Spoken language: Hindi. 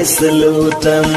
सलूतम